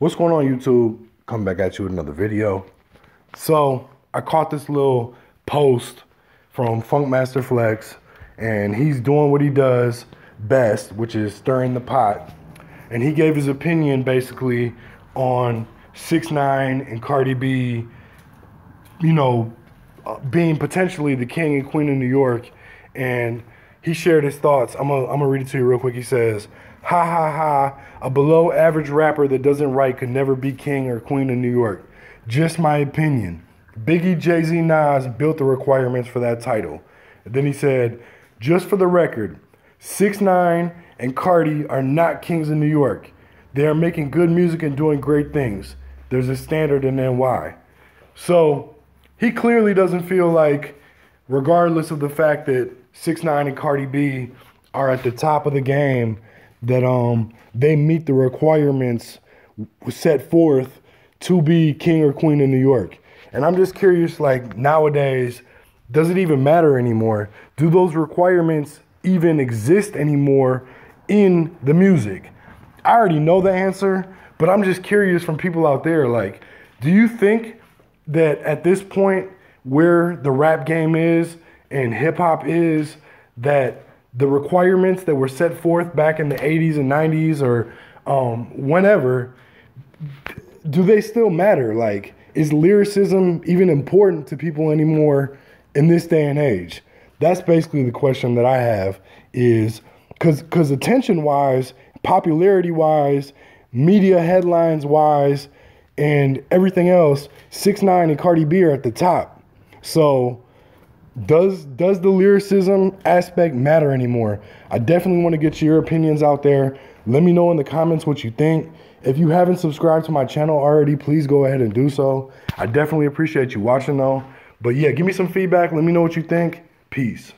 What's going on YouTube? Come back at you with another video. So I caught this little post from Funkmaster Flex and he's doing what he does best, which is stirring the pot. And he gave his opinion basically on 6 9 and Cardi B, you know, uh, being potentially the king and queen of New York. And he shared his thoughts. I'm gonna, I'm gonna read it to you real quick. He says, Ha ha ha, a below average rapper that doesn't write could never be king or queen of New York. Just my opinion. Biggie, Jay Z, Nas built the requirements for that title. And then he said, just for the record, 6 9 and Cardi are not kings of New York. They are making good music and doing great things. There's a standard in NY. So he clearly doesn't feel like, regardless of the fact that 6 9 and Cardi B are at the top of the game, that um they meet the requirements set forth to be king or queen of New York. And I'm just curious, like nowadays, does it even matter anymore? Do those requirements even exist anymore in the music? I already know the answer, but I'm just curious from people out there, like, do you think that at this point where the rap game is and hip hop is, that the requirements that were set forth back in the 80s and 90s or um, whenever, do they still matter? Like, is lyricism even important to people anymore in this day and age? That's basically the question that I have is because because attention wise, popularity wise, media headlines wise, and everything else, six nine and Cardi B are at the top. So does does the lyricism aspect matter anymore? I definitely want to get your opinions out there. Let me know in the comments what you think. If you haven't subscribed to my channel already, please go ahead and do so. I definitely appreciate you watching though. But yeah, give me some feedback. Let me know what you think. Peace.